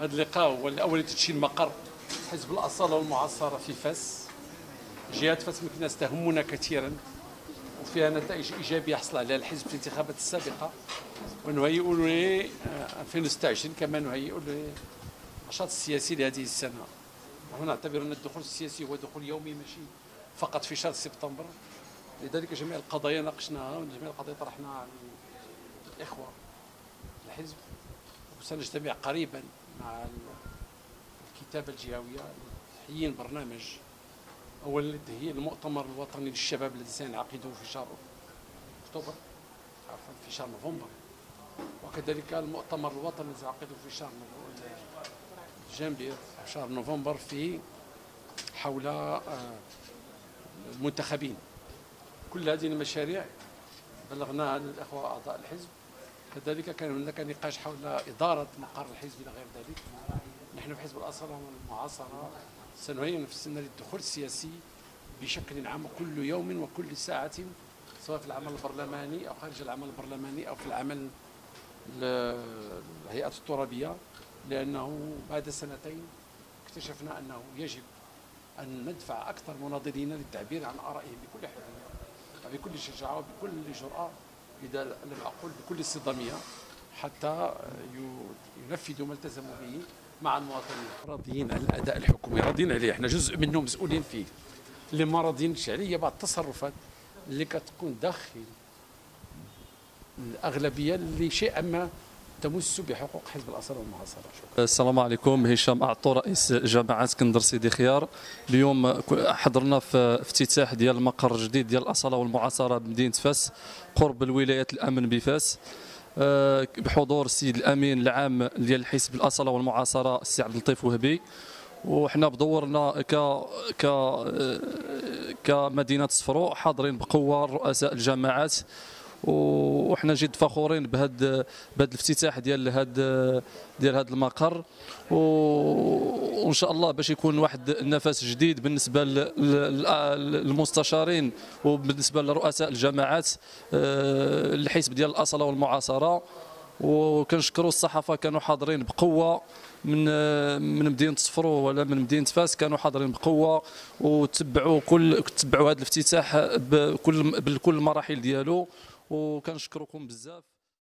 هذا اللقاء هو الأول لتدشين مقر حزب الاصاله والمعاصرة في فاس. جهه فاس مكناس تهمنا كثيرا وفيها نتائج إيجابية حصل عليها الحزب في الانتخابات السابقة. ونهيئ له 2026 كما نهيئ له النشاط السياسي لهذه السنة. نحن نعتبر أن الدخول السياسي هو دخول يومي ماشي فقط في شهر سبتمبر. لذلك جميع القضايا ناقشناها وجميع القضايا طرحناها الإخوة الحزب. وسنجتمع قريبا. مع الكتابة الجهوية تحيين برنامج اولا لتهيئ المؤتمر الوطني للشباب الذي سينعقده في شهر أكتوبر عفوا في شهر نوفمبر. وكذلك المؤتمر الوطني الذي سينعقده في شهر جانبير في شهر نوفمبر في حول آه، المنتخبين كل هذه المشاريع بلغناها للإخوة أعضاء الحزب. كذلك كان هناك نقاش حول إدارة مقر الحزب إلى غير ذلك. نحن في حزب الاصاله والمعاصرة سنهيئ نفسنا للدخول السياسي بشكل عام كل يوم وكل ساعة سواء في العمل البرلماني أو خارج العمل البرلماني أو في العمل الهيئات الترابية لأنه بعد سنتين اكتشفنا أنه يجب أن ندفع أكثر مناضلين للتعبير عن آرائهم بكل حرية بكل شجاعة وبكل جرأة. إذا لم أقل بكل صداميه حتى ينفذوا ما التزموا به مع المواطنين. راضيين على الأداء الحكومي راضيين عليه. إحنا جزء منه مسؤولين فيه. اللي ما راضيينش عليه هي بعض التصرفات اللي كتكون داخل الأغلبية اللي شيئا ما تمس بحقوق حزب الاصاله والمعاصرة. شكرا. السلام عليكم. هشام اعطو رئيس جامعة كندر سيدي خيار. اليوم حضرنا في افتتاح ديال المقر الجديد ديال الأصالة والمعاصرة بمدينة فاس قرب الولايات الأمن بفاس. آه، بحضور السيد الأمين العام ديال حزب الأصالة والمعاصرة السي عبد اللطيف وهبي. وحنا بدورنا ك ك آه، كمدينة صفرو حاضرين بقوة رؤساء الجماعات وحنا جد فخورين بهذا بهذا الافتتاح ديال هذا ديال هذا المقر. وإن شاء الله باش يكون واحد النفس جديد بالنسبة للمستشارين وبالنسبة لرؤساء الجماعات آه، الحزب ديال الأصالة والمعاصرة. وكنشكروا الصحافة كانوا حاضرين بقوة من من مدينة صفرو ولا من مدينة فاس كانوا حاضرين بقوة وتبعوا كل تبعوا هذا الافتتاح بكل بكل المراحل ديالو. وكنشكركم بزاف.